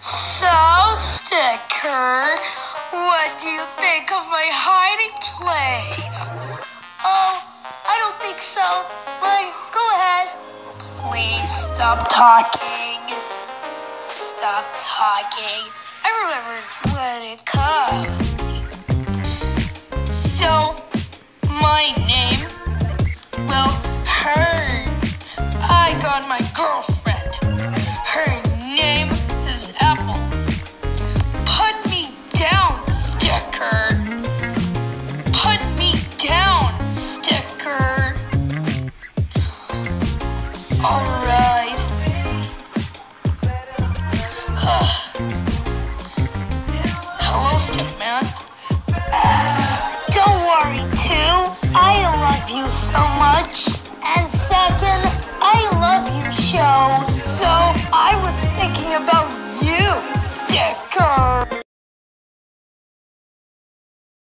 So, Sticker, what do you think of my hiding place? Oh, I don't think so, but go ahead. Please stop talking. Stop talking. I remember when it comes. So, my name, Got my girlfriend. Her name is Apple. Put me down, sticker. Put me down, sticker. Alright. Hello, Stickman. Don't show. So, I was thinking about you, Sticker.